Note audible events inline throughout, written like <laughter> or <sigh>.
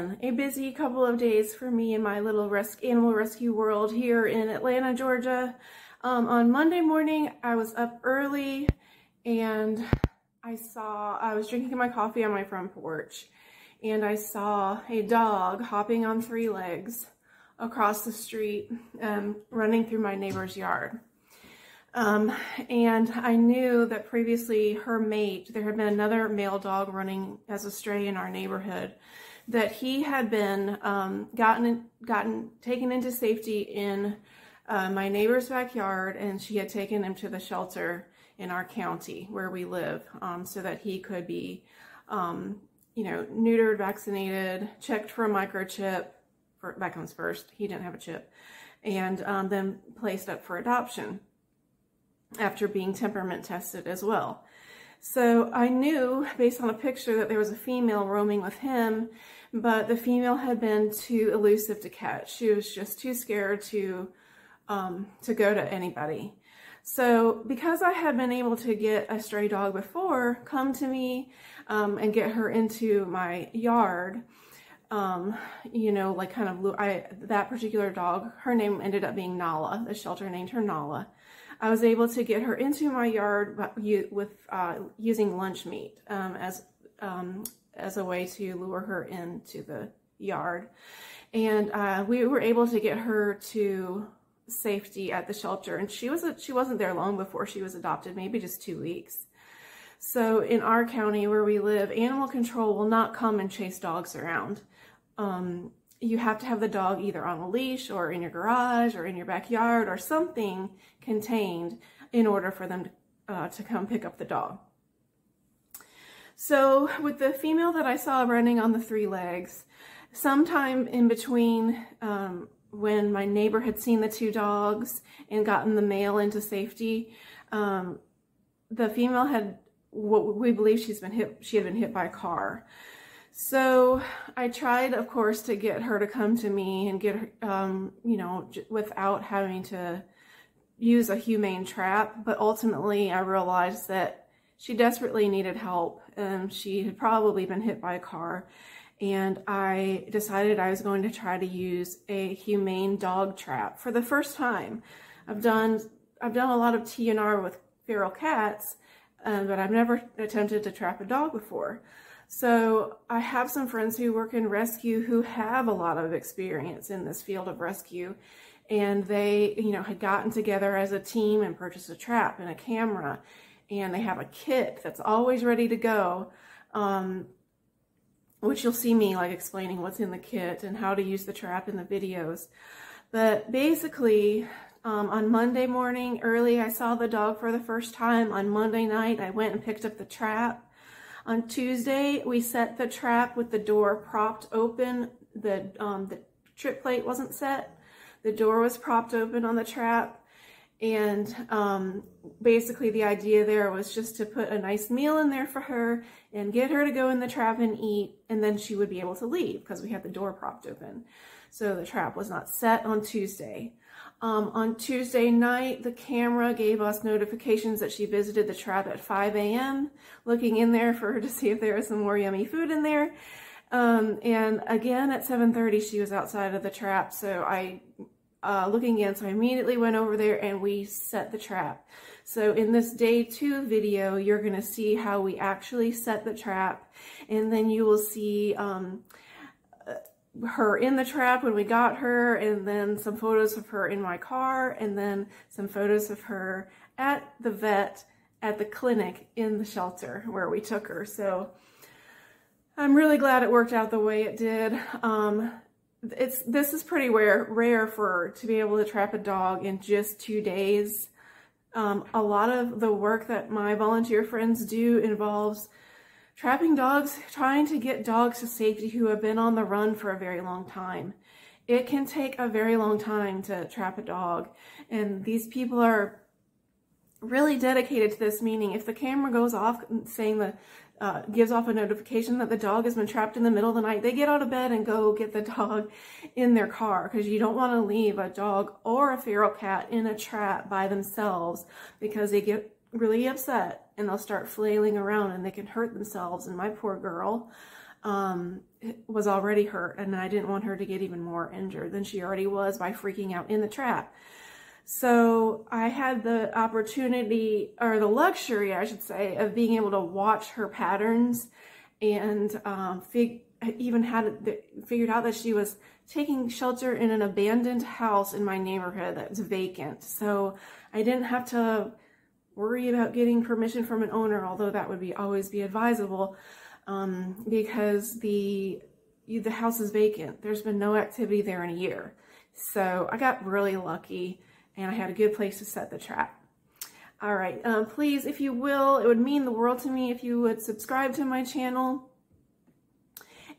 been a busy couple of days for me in my little res animal rescue world here in Atlanta, Georgia. Um, on Monday morning, I was up early and I saw, I was drinking my coffee on my front porch and I saw a dog hopping on three legs across the street, um, running through my neighbor's yard. Um, and I knew that previously her mate, there had been another male dog running as a stray in our neighborhood, that he had been um, gotten gotten taken into safety in uh, my neighbor's backyard, and she had taken him to the shelter in our county where we live, um, so that he could be, um, you know, neutered, vaccinated, checked for a microchip. For, that comes first. He didn't have a chip, and um, then placed up for adoption after being temperament tested as well. So I knew based on a picture that there was a female roaming with him, but the female had been too elusive to catch. She was just too scared to um, to go to anybody. So because I had been able to get a stray dog before come to me um, and get her into my yard, um, you know, like kind of, I, that particular dog, her name ended up being Nala. The shelter named her Nala. I was able to get her into my yard with uh, using lunch meat um, as um, as a way to lure her into the yard. And uh, we were able to get her to safety at the shelter. And she was she wasn't there long before she was adopted, maybe just two weeks. So in our county where we live, animal control will not come and chase dogs around. Um, you have to have the dog either on a leash or in your garage or in your backyard or something contained in order for them to, uh, to come pick up the dog. So with the female that I saw running on the three legs, sometime in between um, when my neighbor had seen the two dogs and gotten the male into safety, um, the female had what we believe she's been hit. She had been hit by a car. So I tried, of course, to get her to come to me and get her, um, you know, without having to use a humane trap. But ultimately, I realized that she desperately needed help and she had probably been hit by a car. And I decided I was going to try to use a humane dog trap for the first time. I've done I've done a lot of TNR with feral cats, um, but I've never attempted to trap a dog before. So I have some friends who work in rescue who have a lot of experience in this field of rescue. And they, you know, had gotten together as a team and purchased a trap and a camera. And they have a kit that's always ready to go. Um, which you'll see me like explaining what's in the kit and how to use the trap in the videos. But basically, um, on Monday morning early, I saw the dog for the first time. On Monday night, I went and picked up the trap. On Tuesday, we set the trap with the door propped open. The, um, the trip plate wasn't set. The door was propped open on the trap. And um, basically the idea there was just to put a nice meal in there for her and get her to go in the trap and eat. And then she would be able to leave because we had the door propped open. So the trap was not set on Tuesday. Um, on Tuesday night, the camera gave us notifications that she visited the trap at 5 a.m., looking in there for her to see if there was some more yummy food in there. Um, and again, at 7.30, she was outside of the trap, so I, uh, looking in, so I immediately went over there and we set the trap. So in this day two video, you're to see how we actually set the trap, and then you will see um, her in the trap when we got her and then some photos of her in my car and then some photos of her at the vet at the clinic in the shelter where we took her. So I'm really glad it worked out the way it did. Um, it's This is pretty rare, rare for to be able to trap a dog in just two days. Um, a lot of the work that my volunteer friends do involves Trapping dogs, trying to get dogs to safety who have been on the run for a very long time. It can take a very long time to trap a dog. And these people are really dedicated to this, meaning if the camera goes off saying the uh, gives off a notification that the dog has been trapped in the middle of the night, they get out of bed and go get the dog in their car because you don't want to leave a dog or a feral cat in a trap by themselves because they get really upset and they'll start flailing around and they can hurt themselves. And my poor girl, um, was already hurt and I didn't want her to get even more injured than she already was by freaking out in the trap. So I had the opportunity or the luxury, I should say, of being able to watch her patterns and um, fig even had figured out that she was taking shelter in an abandoned house in my neighborhood that was vacant. So I didn't have to worry about getting permission from an owner, although that would be always be advisable um, because the the house is vacant. There's been no activity there in a year. So I got really lucky and I had a good place to set the trap. All right, um, please, if you will, it would mean the world to me if you would subscribe to my channel.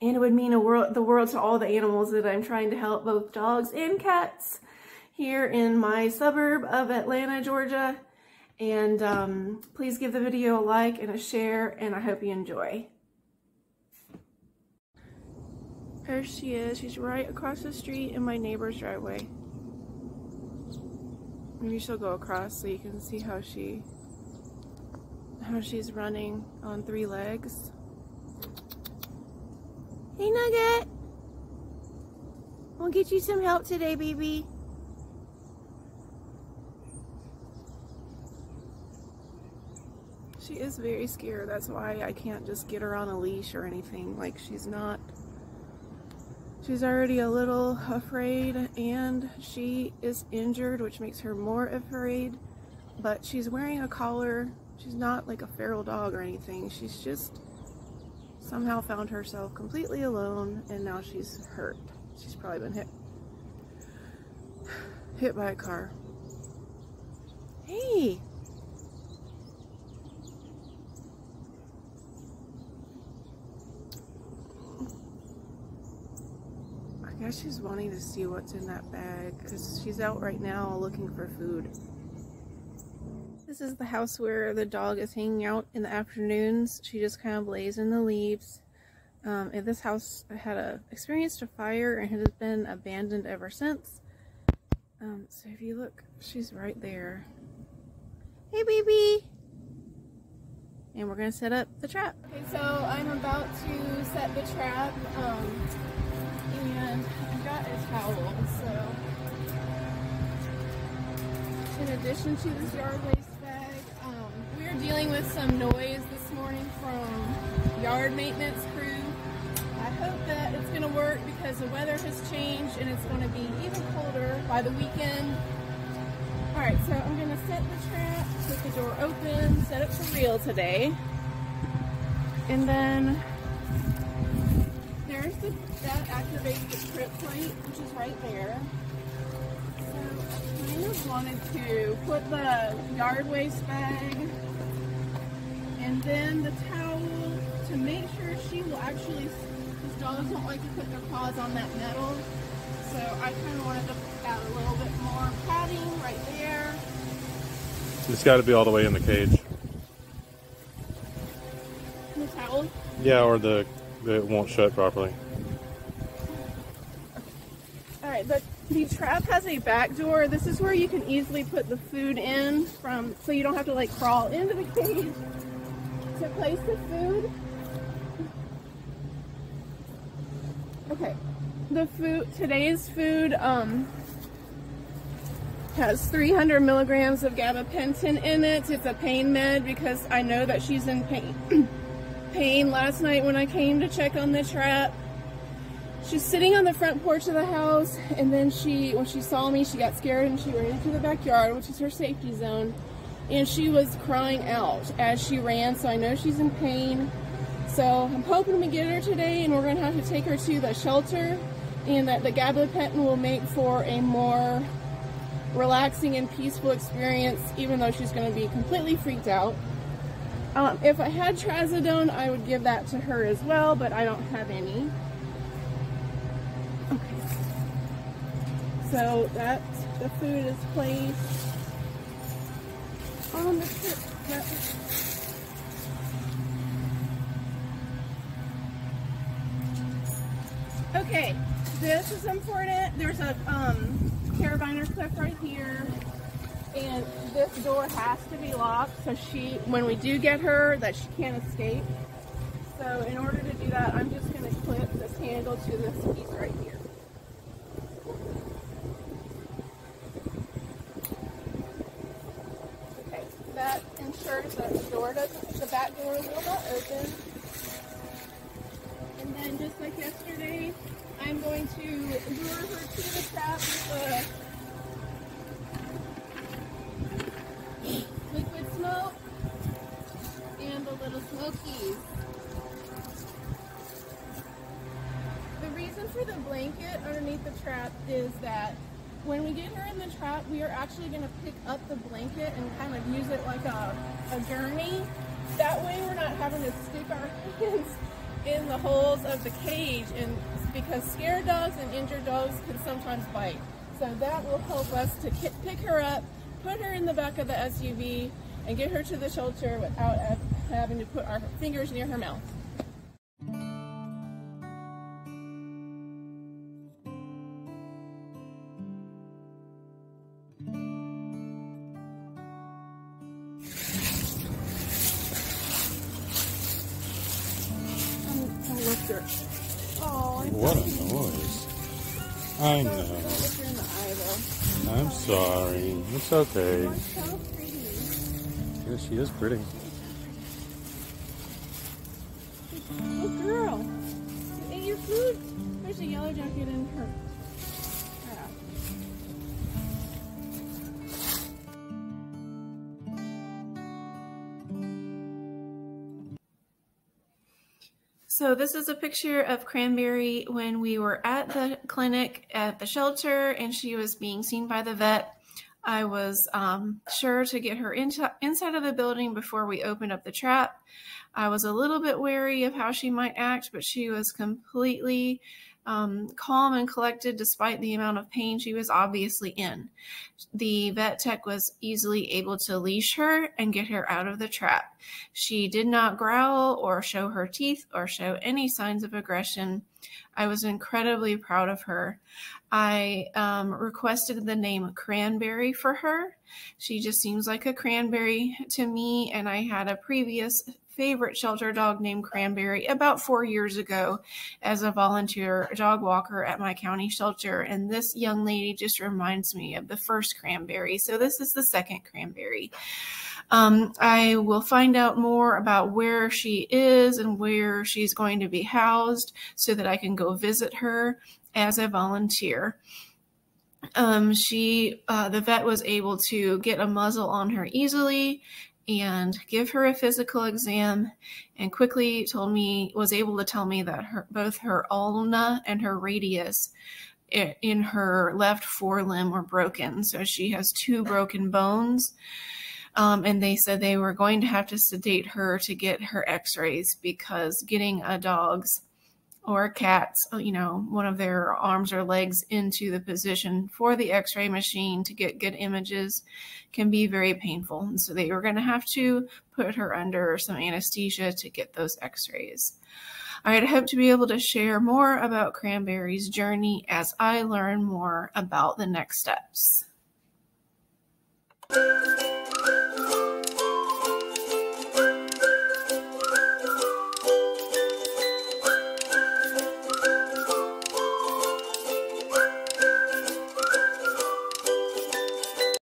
And it would mean world, the world to all the animals that I'm trying to help, both dogs and cats, here in my suburb of Atlanta, Georgia. And um, please give the video a like and a share, and I hope you enjoy. There she is. She's right across the street in my neighbor's driveway. Maybe she'll go across so you can see how she how she's running on three legs. Hey Nugget! We'll get you some help today, baby. She is very scared. That's why I can't just get her on a leash or anything. Like, she's not She's already a little afraid and she is injured, which makes her more afraid. But she's wearing a collar. She's not like a feral dog or anything. She's just somehow found herself completely alone and now she's hurt. She's probably been hit hit by a car. Hey, guess she's wanting to see what's in that bag because she's out right now looking for food. This is the house where the dog is hanging out in the afternoons. She just kind of lays in the leaves. Um, and this house had a, experienced a fire and has been abandoned ever since. Um, so if you look, she's right there. Hey baby! And we're to set up the trap. Okay, so I'm about to set the trap. Um, and I got a towel. So, in addition to this yard waste bag, um, we are dealing with some noise this morning from yard maintenance crew. I hope that it's going to work because the weather has changed and it's going to be even colder by the weekend. Alright, so I'm going to set the trap, put the door open, set it for real today. And then that activates the trip plate, which is right there. So I of wanted to put the yard waste bag and then the towel to make sure she will actually, because dogs don't like to put their paws on that metal. So I kind of wanted to add a little bit more padding right there. It's got to be all the way in the cage. The towel? Yeah, or the it won't shut properly. Alright, but the trap has a back door. This is where you can easily put the food in from, so you don't have to like crawl into the cage to place the food. Okay, the food, today's food, um, has 300 milligrams of gabapentin in it. It's a pain med because I know that she's in pain. <clears throat> pain last night when I came to check on the trap. She's sitting on the front porch of the house and then she, when she saw me, she got scared and she ran into the backyard, which is her safety zone. And she was crying out as she ran, so I know she's in pain. So I'm hoping we get her today and we're gonna have to take her to the shelter and that the gabapentin will make for a more relaxing and peaceful experience, even though she's gonna be completely freaked out. Um, if I had trazodone, I would give that to her as well, but I don't have any. So that the food is placed on the trip. Okay, this is important. There's a um, carabiner clip right here and this door has to be locked so she when we do get her that she can't escape So in order to do that, I'm just going to clip this handle to this piece right here. Okay, that ensures that the door back door will not open. And then just like yesterday, I'm going to lure her to the trap with liquid smoke and the little smokies. The reason for the blanket underneath the trap is that when we get her in the trap, we are actually going to pick up the blanket and kind of use it like a, a gurney. That way we're not having to stick our hands in the holes of the cage and because scared dogs and injured dogs can sometimes bite. So that will help us to pick her up, put her in the back of the SUV, and get her to the shelter without having to put our fingers near her mouth. Oh, what a noise. I know. I'm sorry. It's okay. Yeah, she is pretty. Oh, girl. You ate your food? There's a yellow jacket in her So this is a picture of Cranberry when we were at the clinic at the shelter and she was being seen by the vet. I was um, sure to get her into, inside of the building before we opened up the trap. I was a little bit wary of how she might act, but she was completely um, calm and collected despite the amount of pain she was obviously in. The vet tech was easily able to leash her and get her out of the trap. She did not growl or show her teeth or show any signs of aggression. I was incredibly proud of her. I um, requested the name Cranberry for her. She just seems like a cranberry to me, and I had a previous favorite shelter dog named Cranberry about four years ago as a volunteer dog walker at my county shelter. And this young lady just reminds me of the first Cranberry. So this is the second Cranberry. Um, I will find out more about where she is and where she's going to be housed so that I can go visit her as a volunteer. Um, she, uh, the vet was able to get a muzzle on her easily and give her a physical exam and quickly told me was able to tell me that her both her ulna and her radius in her left forelimb were broken. So she has two broken bones. Um, and they said they were going to have to sedate her to get her x-rays because getting a dog's or cats, uh, you know, one of their arms or legs into the position for the x ray machine to get good images can be very painful. And so they were going to have to put her under some anesthesia to get those x rays. I hope to be able to share more about Cranberry's journey as I learn more about the next steps.